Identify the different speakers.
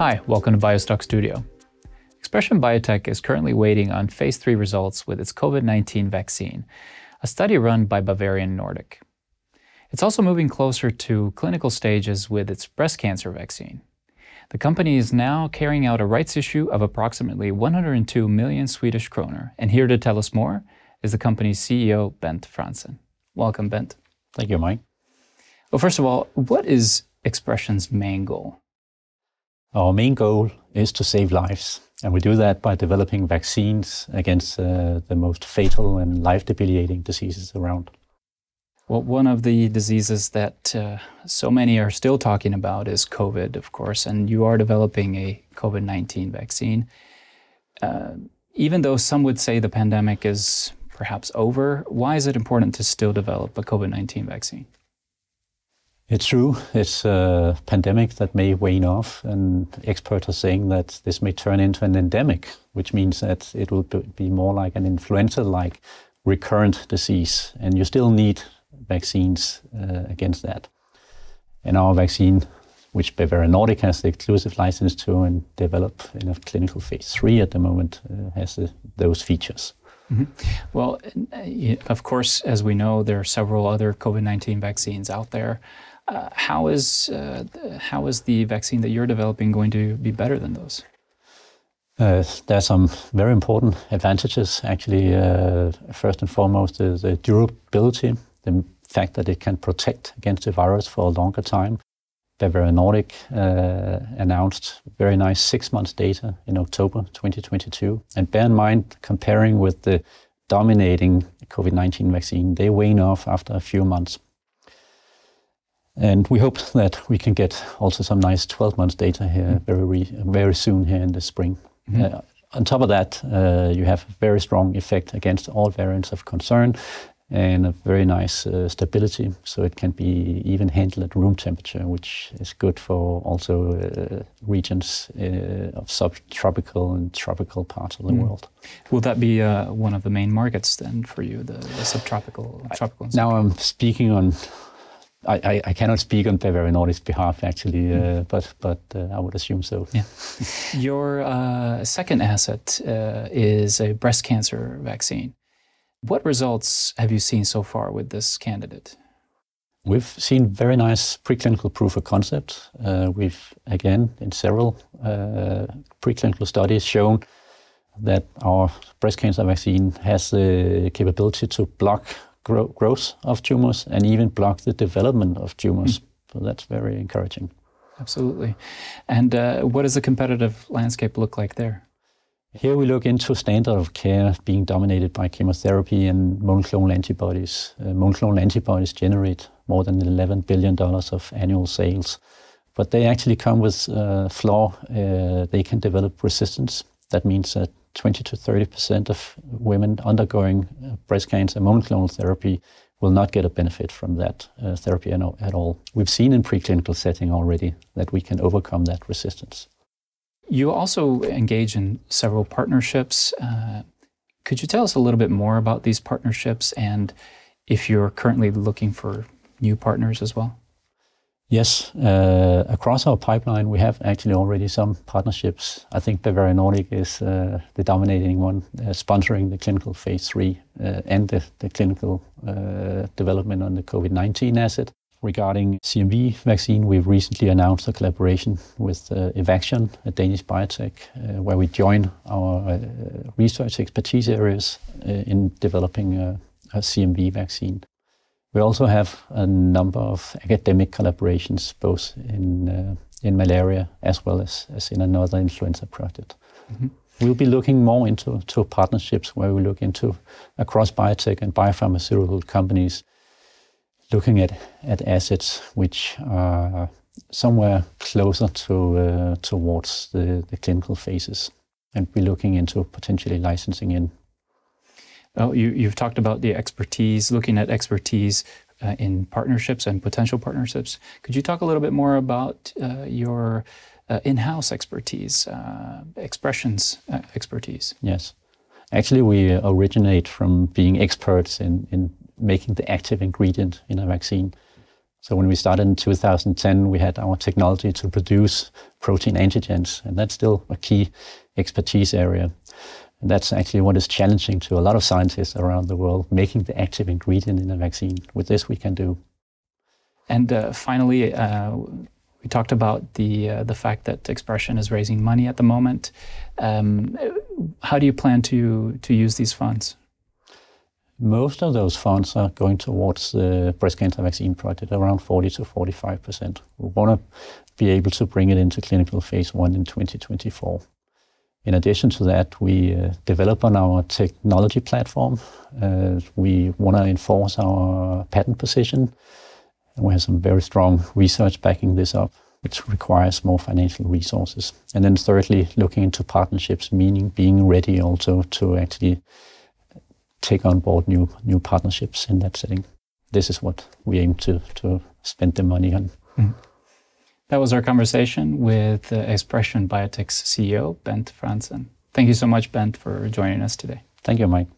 Speaker 1: Hi, welcome to Biostock Studio. ExpreS2ion Biotech is currently waiting on phase 3 results with its COVID 19 vaccine, a study run by Bavarian Nordic. It's also moving closer to clinical stages with its breast cancer vaccine. The company is now carrying out a rights issue of approximately 102 million Swedish kroner. And here to tell us more is the company's CEO, Bent Frandsen. Welcome, Bent.
Speaker 2: Thank you, Mike.
Speaker 1: Well, first of all, what is ExpreS2ion's main goal?
Speaker 2: Our main goal is to save lives, and we do that by developing vaccines against uh, the most fatal and life debilitating diseases around.
Speaker 1: Well, one of the diseases that uh, so many are still talking about is COVID, of course, and you are developing a COVID 19 vaccine. Uh, even though some would say the pandemic is perhaps over, why is it important to still develop a COVID 19 vaccine?
Speaker 2: It's true. It's a pandemic that may wane off, and experts are saying that this may turn into an endemic, which means that it will be more like an influenza like recurrent disease. And you still need vaccines uh, against that. And our vaccine, which Bavarian Nordic has the exclusive license to and develop in a clinical phase three at the moment, uh, has the, those features. Mm-hmm.
Speaker 1: Well, uh, of course, as we know, there are several other COVID 19 vaccines out there. Uh, how is uh, how is the vaccine that you're developing going to be better than those?
Speaker 2: Uh, there are some very important advantages. Actually, uh, first and foremost, the durability, the fact that it can protect against the virus for a longer time. Bavarian Nordic uh, announced very nice six months data in October 2022. And bear in mind, comparing with the dominating COVID 19 vaccine, they wane off after a few months. And we hope that we can get also some nice 12 months data here mm-hmm. very, very soon here in the spring. Mm-hmm. Uh, on top of that, uh, you have a very strong effect against all variants of concern and a very nice uh, stability. So it can be even handled at room temperature, which is good for also uh, regions uh, of subtropical and tropical parts of the mm. world.
Speaker 1: Will that be uh, one of the main markets then for you, the, the subtropical, tropical?
Speaker 2: now I'm speaking on I, I, cannot speak on Bavarian Nordic's behalf, actually, uh, mm. but but uh, I would assume so.
Speaker 1: Yeah. Your uh, second asset uh, is a breast cancer vaccine. What results have you seen so far with this candidate?
Speaker 2: We've seen very nice preclinical proof of concept. Uh, we've again in several uh, preclinical studies shown that our breast cancer vaccine has the capability to block grow, growth of tumors and even block the development of tumors. Mm. So that's very encouraging.
Speaker 1: Absolutely. And uh, what does the competitive landscape look like there?
Speaker 2: Here we look into standard of care being dominated by chemotherapy and monoclonal antibodies. Uh, monoclonal antibodies generate more than $11 billion of annual sales, but they actually come with a uh, flaw. Uh, they can develop resistance. That means that 20 to 30 percent of women undergoing uh, breast cancer monoclonal therapy will not get a benefit from that uh, therapy at all. We've seen in preclinical setting already that we can overcome that resistance.
Speaker 1: You also engage in several partnerships. Uh, could you tell us a little bit more about these partnerships and if you're currently looking for new partners as well?
Speaker 2: Yes. Uh, across our pipeline, we have actually already some partnerships. I think Bavarian Nordic is uh, the dominating one, uh, sponsoring the clinical phase three uh, and the clinical uh, development on the COVID-19 asset. Regarding CMV vaccine, we've recently announced a collaboration with uh, Evaxion, a Danish biotech, where we join our research expertise areas in developing a CMV vaccine. We also have a number of academic collaborations, both in uh, in malaria as well as, as in another influenza project. Mm-hmm. We'll be looking more into to partnerships where we look into across biotech and biopharmaceutical companies, looking at, at assets which are somewhere closer to uh, towards the, the clinical phases, and be looking into potentially licensing in
Speaker 1: Oh, you, you've talked about the expertise, looking at expertise uh, in partnerships and potential partnerships. Could you talk a little bit more about uh, your uh, in-house expertise, uh, ExpreS2ion's uh, expertise?
Speaker 2: Yes. Actually, we originate from being experts in, in making the active ingredient in a vaccine. So when we started in 2010, we had our technology to produce protein antigens, and that's still a key expertise area. And that's actually what is challenging to a lot of scientists around the world, making the active ingredient in a vaccine. With this, we can do.
Speaker 1: And uh, finally, uh, we talked about the uh, the fact that ExpreS2ion is raising money at the moment. Um, how do you plan to to use these funds?
Speaker 2: Most of those funds are going towards the breast cancer vaccine project, around 40 to 45 percent. We want to be able to bring it into clinical phase one in 2024. In addition to that, we uh, develop on our technology platform. Uh, we want to enforce our patent position. And we have some very strong research backing this up, which requires more financial resources. And then thirdly, looking into partnerships, meaning being ready also to actually take on board new new partnerships in that setting. This is what we aim to to spend the money on. Mm.
Speaker 1: That was our conversation with uh, ExpreS2ion Biotech's CEO, Bent Frandsen. Thank you so much, Bent, for joining us today.
Speaker 2: Thank you, Mike.